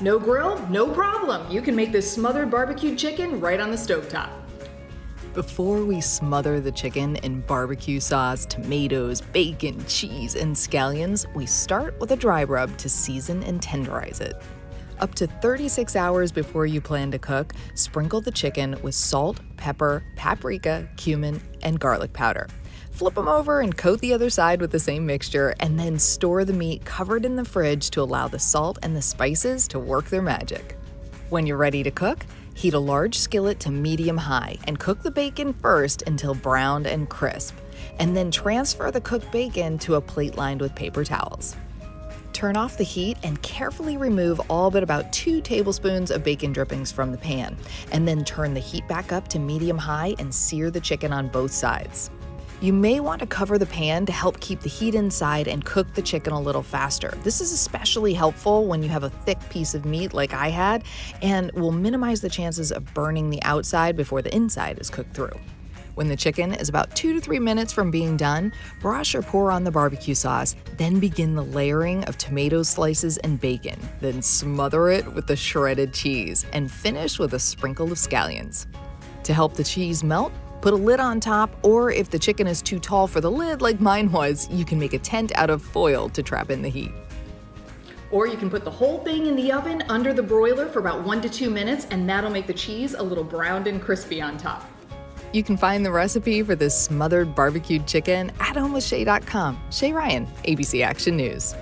No grill? No problem. You can make this smothered barbecued chicken right on the stovetop. Before we smother the chicken in barbecue sauce, tomatoes, bacon, cheese, and scallions, we start with a dry rub to season and tenderize it. Up to 36 hours before you plan to cook, sprinkle the chicken with salt, pepper, paprika, cumin, and garlic powder. Flip them over and coat the other side with the same mixture, and then store the meat covered in the fridge to allow the salt and the spices to work their magic. When you're ready to cook, heat a large skillet to medium high and cook the bacon first until browned and crisp, and then transfer the cooked bacon to a plate lined with paper towels. Turn off the heat and carefully remove all but about 2 tablespoons of bacon drippings from the pan, and then turn the heat back up to medium high and sear the chicken on both sides. You may want to cover the pan to help keep the heat inside and cook the chicken a little faster. This is especially helpful when you have a thick piece of meat like I had and will minimize the chances of burning the outside before the inside is cooked through. When the chicken is about two to three minutes from being done, brush or pour on the barbecue sauce, then begin the layering of tomato slices and bacon. Then smother it with the shredded cheese and finish with a sprinkle of scallions. To help the cheese melt, Put a lid on top, or if the chicken is too tall for the lid, like mine was, you can make a tent out of foil to trap in the heat. Or you can put the whole thing in the oven under the broiler for about one to two minutes, and that'll make the cheese a little browned and crispy on top. You can find the recipe for this smothered barbecued chicken at homewithshay.com. Shay Ryan, ABC Action News.